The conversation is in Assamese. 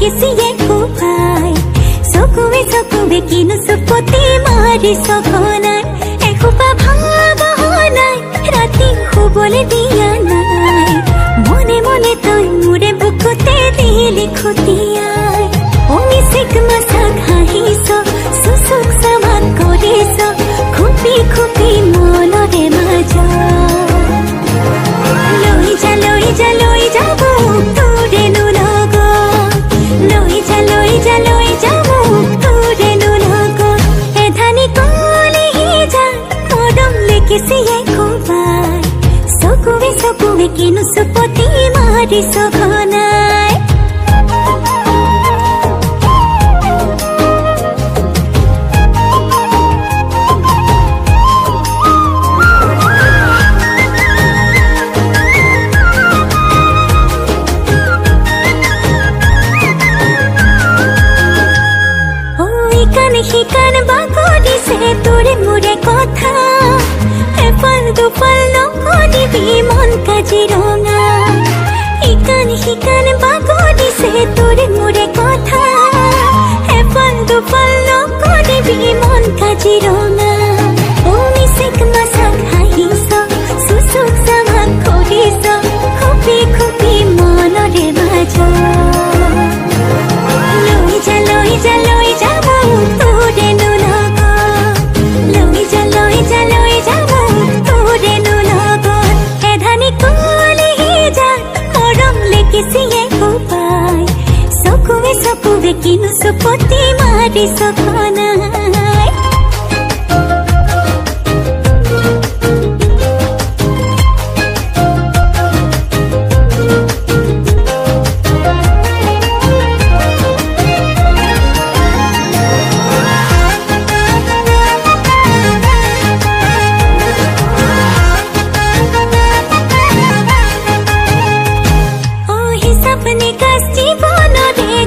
কিছিয়ে কোপাই সকুবে সকুবে কিনু সুপতি মারি সকনাই এখুপা ভাব হনাই রাতি খুবলে দিযা নাই মনে মনে তই মোৰে বুকতে দিলি খুতিযাই ওমি সিক মাসা খাহি লেকিছিয়ে কোবাই চকুৱে চকুৱে কিনো ঘনাই ঐ কান শিকান বাগৰিছে তোৰে মোৰে কথা দুফাল নকৰিবি মন কাজিৰঙা ইকান শিকান বাগৰিছে তোৰে মোৰে কথা। এফাল দুফাল নকৰিবি মন কাজিৰঙা पुगे किन सपोते मारी सखना सपने कस्ती बोनो दे